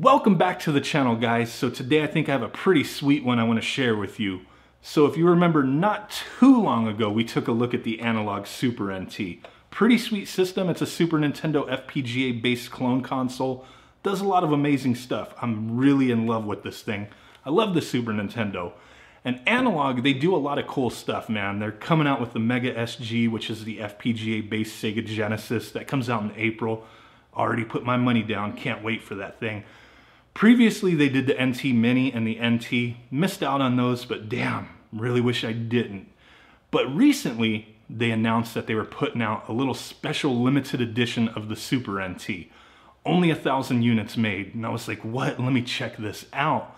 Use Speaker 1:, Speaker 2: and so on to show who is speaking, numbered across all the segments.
Speaker 1: Welcome back to the channel guys. So today I think I have a pretty sweet one I want to share with you. So if you remember not too long ago we took a look at the Analogue Super NT. Pretty sweet system, it's a Super Nintendo FPGA based clone console. Does a lot of amazing stuff. I'm really in love with this thing. I love the Super Nintendo. And Analogue, they do a lot of cool stuff, man. They're coming out with the Mega SG, which is the FPGA based Sega Genesis that comes out in April. Already put my money down, can't wait for that thing. Previously, they did the NT Mini and the NT. Missed out on those, but damn, really wish I didn't. But recently, they announced that they were putting out a little special limited edition of the Super NT. Only a thousand units made. And I was like, what? Let me check this out.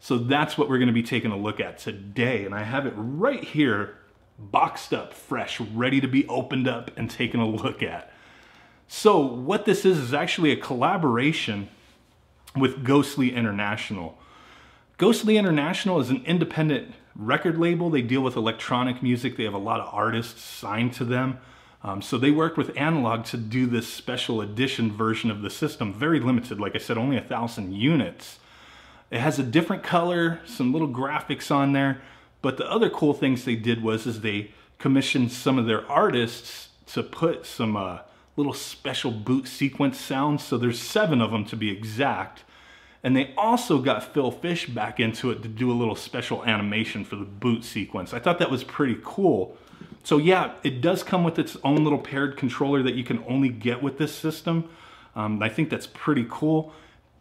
Speaker 1: So that's what we're gonna be taking a look at today. And I have it right here, boxed up, fresh, ready to be opened up and taken a look at. So what this is, is actually a collaboration with Ghostly International. Ghostly International is an independent record label. They deal with electronic music. They have a lot of artists signed to them. Um, so they worked with Analogue to do this special edition version of the system. Very limited, like I said, only a thousand units. It has a different color, some little graphics on there. But the other cool things they did was is they commissioned some of their artists to put some uh, little special boot sequence sounds. So there's seven of them to be exact. And they also got Phil Fish back into it to do a little special animation for the boot sequence. I thought that was pretty cool. So yeah, it does come with its own little paired controller that you can only get with this system. Um, I think that's pretty cool.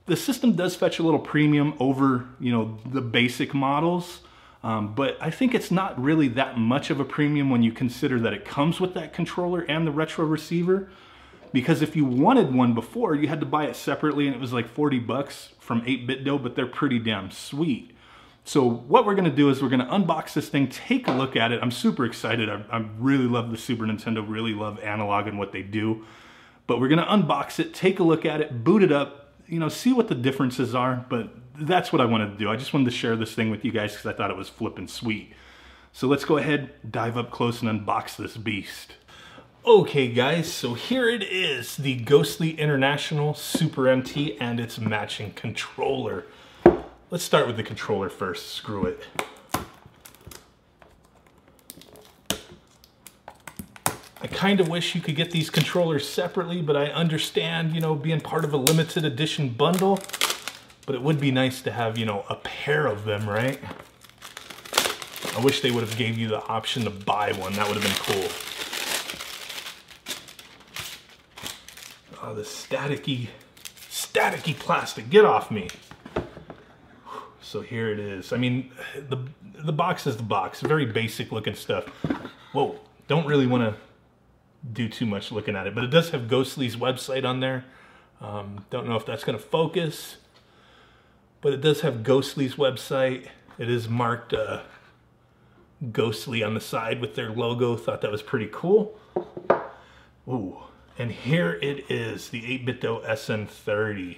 Speaker 1: The system does fetch a little premium over, you know, the basic models. Um, but I think it's not really that much of a premium when you consider that it comes with that controller and the retro receiver. Because if you wanted one before, you had to buy it separately and it was like 40 bucks from 8BitDo, but they're pretty damn sweet. So what we're gonna do is we're gonna unbox this thing, take a look at it. I'm super excited. I, I really love the Super Nintendo, really love Analogue and what they do. But we're gonna unbox it, take a look at it, boot it up, you know, see what the differences are. But that's what I wanted to do. I just wanted to share this thing with you guys because I thought it was flippin' sweet. So let's go ahead, dive up close and unbox this beast. Okay guys, so here it is, the Ghostly International Super NT and its matching controller. Let's start with the controller first, screw it. I kind of wish you could get these controllers separately, but I understand, you know, being part of a limited edition bundle, but it would be nice to have, you know, a pair of them, right? I wish they would have gave you the option to buy one, that would have been cool. Oh, the staticky, staticky plastic. Get off me. So here it is. I mean, the the box is the box. Very basic looking stuff. Whoa, don't really want to do too much looking at it, but it does have Ghostly's website on there. Um, don't know if that's going to focus, but it does have Ghostly's website. It is marked uh, Ghostly on the side with their logo. Thought that was pretty cool. Ooh, and here it is, the 8BitDo SN30.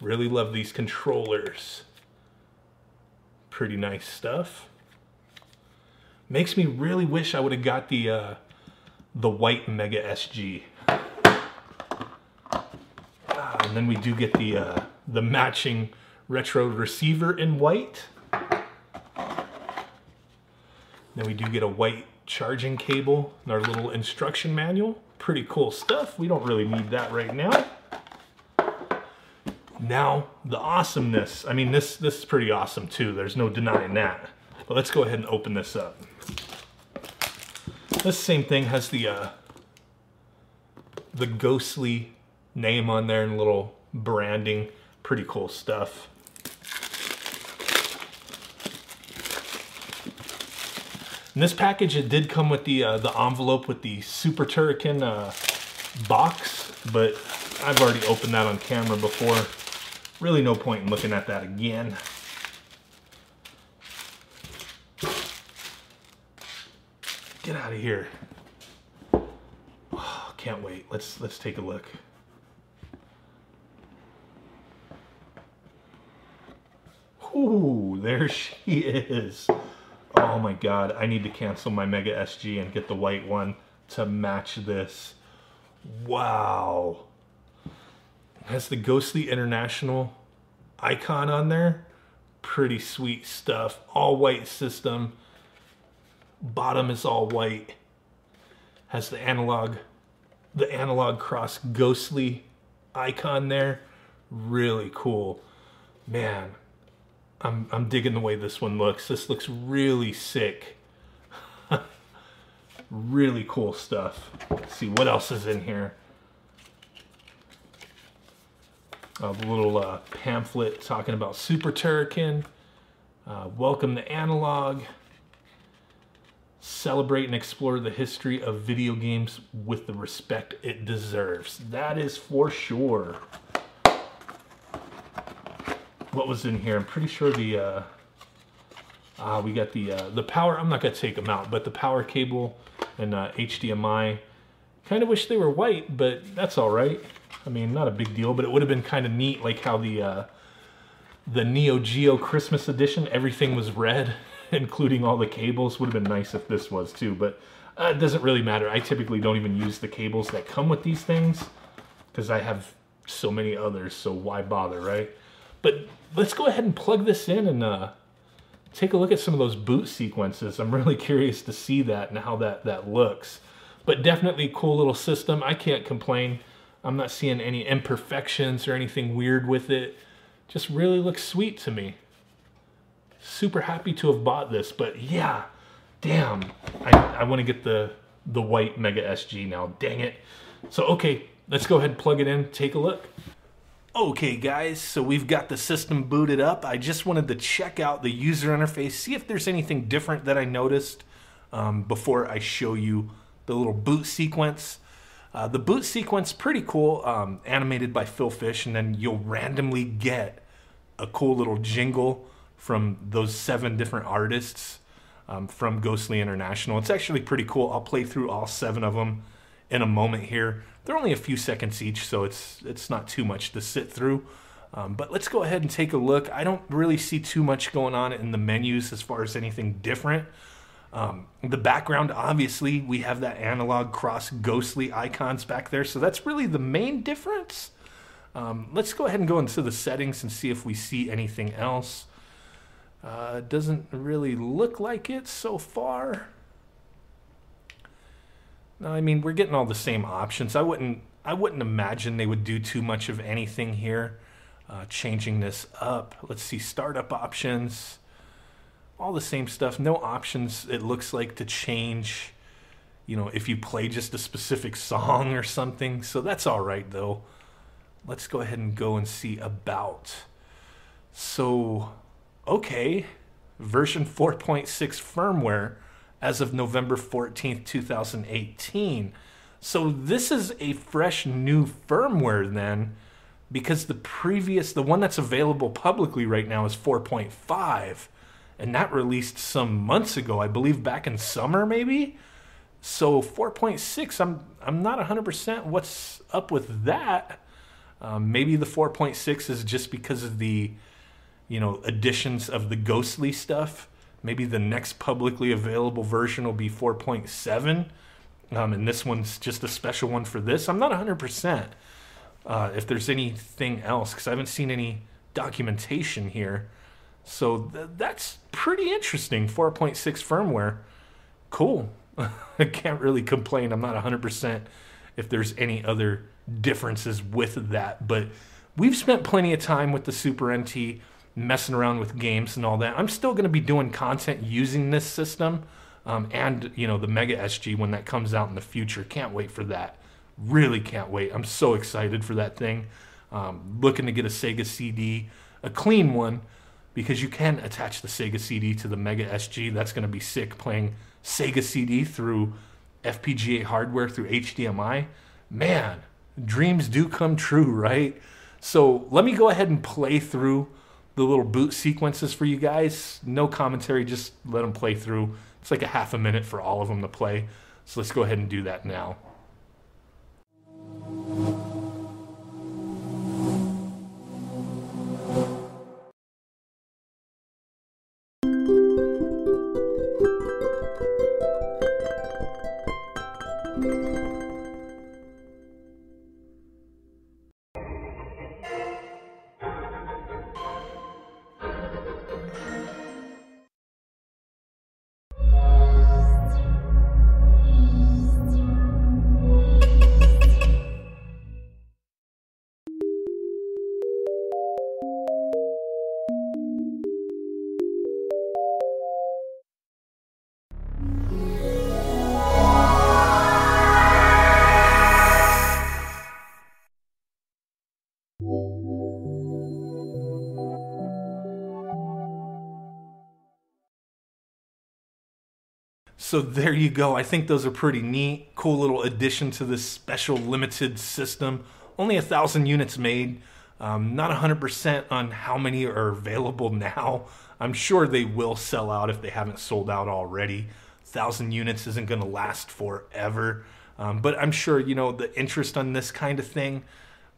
Speaker 1: Really love these controllers. Pretty nice stuff. Makes me really wish I would have got the uh, the white Mega SG. Ah, and then we do get the uh, the matching retro receiver in white. Then we do get a white charging cable and our little instruction manual. Pretty cool stuff. We don't really need that right now. Now, the awesomeness. I mean, this, this is pretty awesome too. There's no denying that. But let's go ahead and open this up. This same thing has the, uh, the ghostly name on there and little branding. Pretty cool stuff. In this package, it did come with the uh, the envelope with the Super Turrican uh, box, but I've already opened that on camera before. Really no point in looking at that again. Get out of here. Oh, can't wait. Let's let's take a look. Ooh, there she is. Oh my god, I need to cancel my Mega SG and get the white one. to match this. Wow. It Has the Ghostly International icon on there. Pretty sweet stuff. All white system. Bottom is all white. Has the Analogue, the Analogue cross ghostly icon there. Really cool. Man, I'm, I'm digging the way this one looks. This looks really sick. really cool stuff. Let's see what else is in here. A little uh, pamphlet talking about Super Turrican. Uh, welcome to Analogue. Celebrate and explore the history of video games with the respect it deserves. That is for sure. What was in here? I'm pretty sure the uh, uh, we got the uh, the power. I'm not gonna take them out, but the power cable and HDMI. Uh, kind of wish they were white, but that's all right. I mean, not a big deal, but it would have been kind of neat, like how the uh, the Neo Geo Christmas edition, everything was red, including all the cables. Would have been nice if this was too, but uh, it doesn't really matter. I typically don't even use the cables that come with these things because I have so many others, so why bother, right? But let's go ahead and plug this in and uh, take a look at some of those boot sequences. I'm really curious to see that and how that, that looks. But definitely cool little system. I can't complain. I'm not seeing any imperfections or anything weird with it. Just really looks sweet to me. Super happy to have bought this, but yeah, damn. I, I want to get the, the white Mega SG now, dang it. So, okay, let's go ahead and plug it in, take a look. Okay guys, so we've got the system booted up. I just wanted to check out the user interface, see if there's anything different that I noticed um, before I show you the little boot sequence. Uh, the boot sequence, pretty cool, um, animated by Phil Fish, and then you'll randomly get a cool little jingle from those seven different artists um, from Ghostly International. It's actually pretty cool. I'll play through all seven of them in a moment here. They're only a few seconds each, so it's it's not too much to sit through. Um, but let's go ahead and take a look. I don't really see too much going on in the menus as far as anything different. Um, the background, obviously, we have that Analogue cross ghostly icons back there. So that's really the main difference. Um, let's go ahead and go into the settings and see if we see anything else. Uh, doesn't really look like it so far. I mean, we're getting all the same options. I wouldn't, I wouldn't imagine they would do too much of anything here. Uh, changing this up. Let's see, startup options all the same stuff. No options, it looks like, to change, you know, if you play just a specific song or something. So that's all right, though. Let's go ahead and go and see about. So, okay, version 4.6 firmware as of November 14th, 2018. So this is a fresh new firmware then because the previous, the one that's available publicly right now is 4.5 and that released some months ago, I believe back in summer maybe. So 4.6, I'm I'm not 100% what's up with that. Um, maybe the 4.6 is just because of the you know additions of the ghostly stuff. Maybe the next publicly available version will be 4.7. Um, and this one's just a special one for this. I'm not 100% uh, if there's anything else because I haven't seen any documentation here. So th- that's pretty interesting. 4.6 firmware. Cool. I can't really complain. I'm not 100% if there's any other differences with that. But we've spent plenty of time with the Super NT messing around with games and all that. I'm still going to be doing content using this system um, and, you know, the Mega SG when that comes out in the future. Can't wait for that. Really can't wait. I'm so excited for that thing. Um, looking to get a Sega CD, a clean one because you can attach the Sega CD to the Mega SG. That's going to be sick playing Sega CD through FPGA hardware through HDMI. Man, dreams do come true, right? So let me go ahead and play through the little boot sequences for you guys. No commentary, just let them play through. It's like a half a minute for all of them to play. So let's go ahead and do that now. So there you go. I think those are pretty neat. Cool little addition to this special limited system. Only a thousand units made. Um, not 100% on how many are available now. I'm sure they will sell out if they haven't sold out already. Thousand units isn't going to last forever. Um, but I'm sure, you know, the interest on this kind of thing,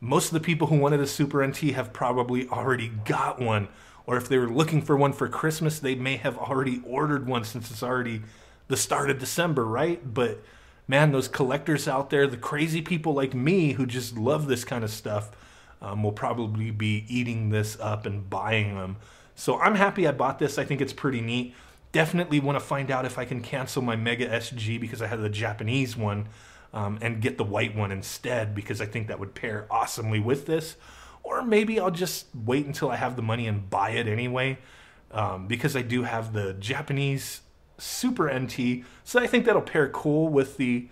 Speaker 1: most of the people who wanted a Super NT have probably already got one. Or if they were looking for one for Christmas, they may have already ordered one since it's already the start of December, right? But man, those collectors out there, the crazy people like me who just love this kind of stuff, um, will probably be eating this up and buying them. So I'm happy I bought this. I think it's pretty neat. Definitely want to find out if I can cancel my Mega SG because I had the Japanese one um, and get the white one instead because I think that would pair awesomely with this. Or maybe I'll just wait until I have the money and buy it anyway um, because I do have the Japanese Super NT. So I think that'll pair cool with the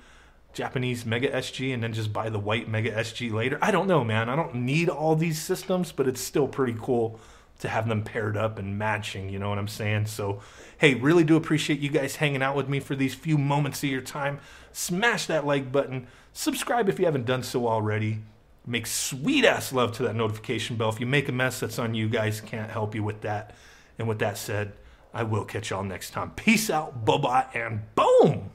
Speaker 1: Japanese Mega SG and then just buy the white Mega SG later. I don't know, man. I don't need all these systems, but it's still pretty cool to have them paired up and matching, you know what I'm saying? So, hey, really do appreciate you guys hanging out with me for these few moments of your time. Smash that like button. Subscribe if you haven't done so already. Make sweet ass love to that notification bell. If you make a mess, that's on you guys. Can't help you with that. And with that said, I will catch y'all next time. Peace out, bye bye, and boom!